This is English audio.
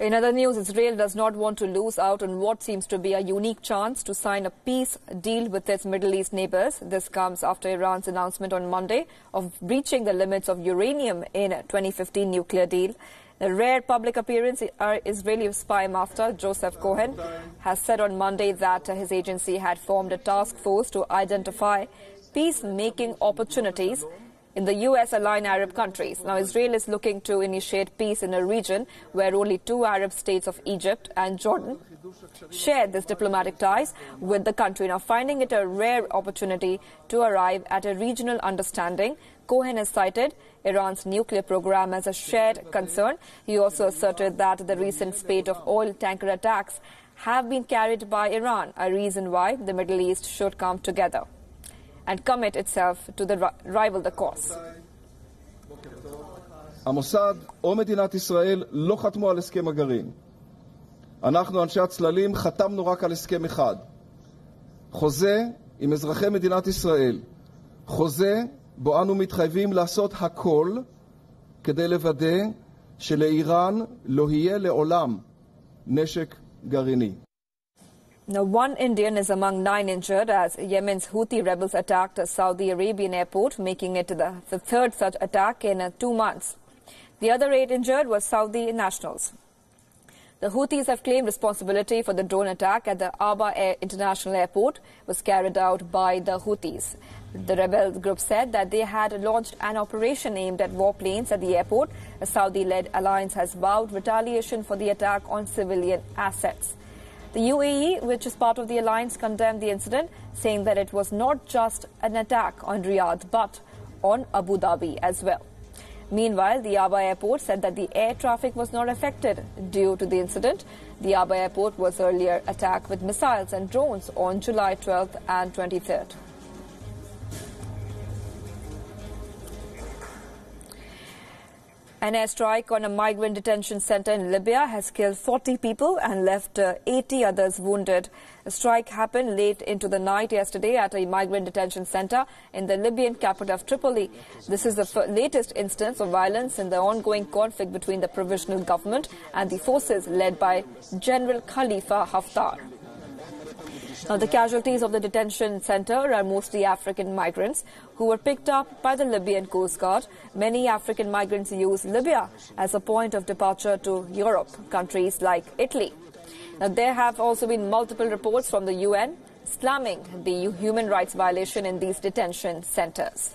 In other news, Israel does not want to lose out on what seems to be a unique chance to sign a peace deal with its Middle East neighbors. This comes after Iran's announcement on Monday of breaching the limits of uranium in a 2015 nuclear deal. The rare public appearance, uh, Israeli spy master Joseph Cohen has said on Monday that his agency had formed a task force to identify peacemaking opportunities in the U.S. aligned Arab countries. Now, Israel is looking to initiate peace in a region where only two Arab states of Egypt and Jordan share these diplomatic ties with the country. Now, finding it a rare opportunity to arrive at a regional understanding, Cohen has cited Iran's nuclear program as a shared concern. He also asserted that the recent spate of oil tanker attacks have been carried by Iran, a reason why the Middle East should come together and commit itself to the rival the cause. המוסד או מדינת ישראל לא חתמו על הסכם הגרעין. אנחנו, אנשי הצללים, חתמנו רק על הסכם אחד. חוזה עם אזרחי מדינת ישראל. חוזה בו אנו מתחייבים לעשות הכל כדי לוודא שלאיראן לא יהיה לעולם נשק גרעיני. Now, one Indian is among nine injured as Yemen's Houthi rebels attacked a Saudi Arabian airport, making it the, the third such attack in uh, two months. The other eight injured were Saudi nationals. The Houthis have claimed responsibility for the drone attack at the Abha Air International Airport was carried out by the Houthis. The rebel group said that they had launched an operation aimed at warplanes at the airport. A Saudi-led alliance has vowed retaliation for the attack on civilian assets. The UAE, which is part of the alliance, condemned the incident, saying that it was not just an attack on Riyadh but on Abu Dhabi as well. Meanwhile, the Abha airport said that the air traffic was not affected due to the incident. The Abha airport was earlier attacked with missiles and drones on July 12th and 23rd. An airstrike on a migrant detention center in Libya has killed 40 people and left uh, 80 others wounded. The strike happened late into the night yesterday at a migrant detention center in the Libyan capital of Tripoli. This is the latest instance of violence in the ongoing conflict between the provisional government and the forces led by General Khalifa Haftar. Now, the casualties of the detention center are mostly African migrants who were picked up by the Libyan Coast Guard. Many African migrants use Libya as a point of departure to Europe, countries like Italy. Now, there have also been multiple reports from the UN slamming the human rights violation in these detention centers.